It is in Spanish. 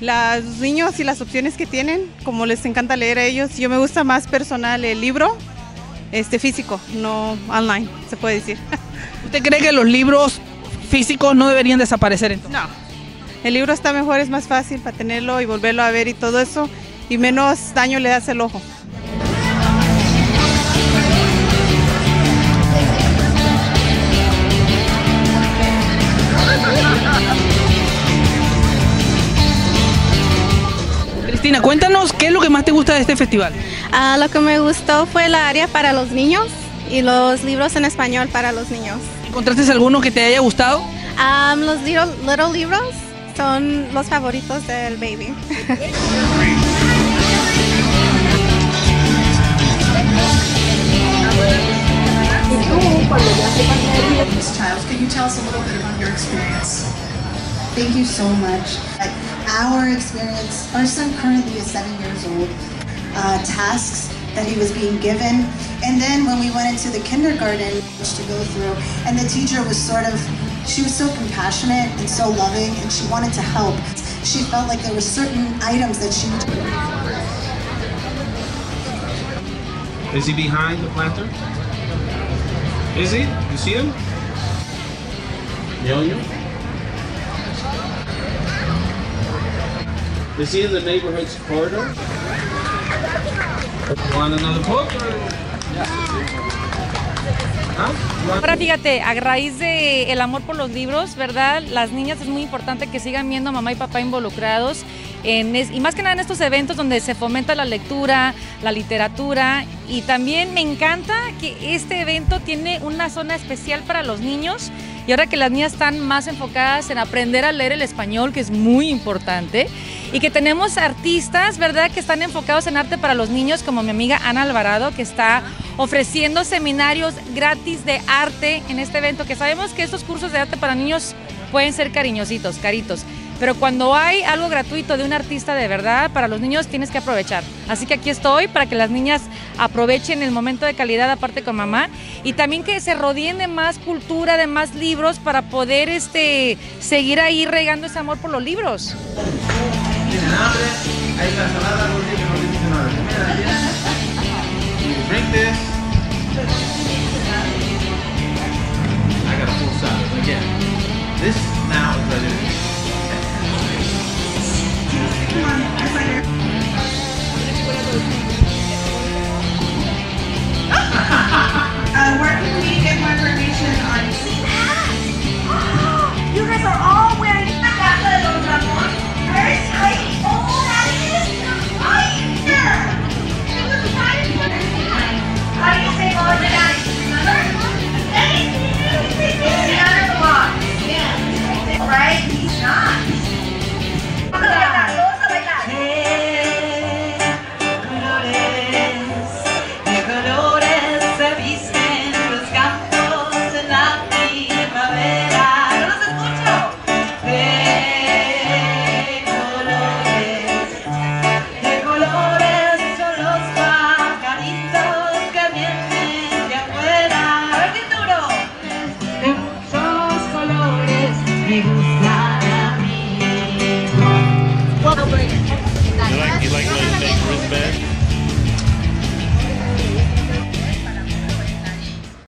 los niños y las opciones que tienen, como les encanta leer a ellos. Yo me gusta más personal el libro, este físico, no online, se puede decir. ¿Usted cree que los libros físicos no deberían desaparecer entonces? No, el libro está mejor, es más fácil para tenerlo y volverlo a ver y todo eso, y menos daño le hace el ojo. Cristina, cuéntanos qué es lo que más te gusta de este festival. Ah, lo que me gustó fue la área para los niños y los libros en español para los niños. ¿Encontraste alguno que te haya gustado? Ah, los little, little libros son los favoritos del baby. Childs, can you tell us a little bit about your experience? Thank you so much. Our experience, our son currently is seven years old. Uh, tasks that he was being given, and then when we went into the kindergarten to go through, and the teacher was sort of, she was so compassionate and so loving, and she wanted to help. She felt like there were certain items that she. Is he behind the planter? Is he? You see him? Yo-yo? Is he in the neighborhood's corridor? Want another book? Ahora fíjate, a raíz de el amor por los libros, ¿verdad? Las niñas es muy importante que sigan viendo a mamá y papá involucrados en y más que nada en estos eventos donde se fomenta la lectura, la literatura y también me encanta que este evento tiene una zona especial para los niños y ahora que las niñas están más enfocadas en aprender a leer el español, que es muy importante, y que tenemos artistas, ¿verdad?, que están enfocados en arte para los niños, como mi amiga Ana Alvarado, que está ofreciendo seminarios gratis de arte en este evento, que sabemos que estos cursos de arte para niños pueden ser cariñositos, caritos. Pero cuando hay algo gratuito de un artista de verdad, para los niños tienes que aprovechar. Así que aquí estoy para que las niñas aprovechen el momento de calidad aparte con mamá y también que se rodeen de más cultura, de más libros para poder este, seguir ahí regando ese amor por los libros. Hay una no tienen,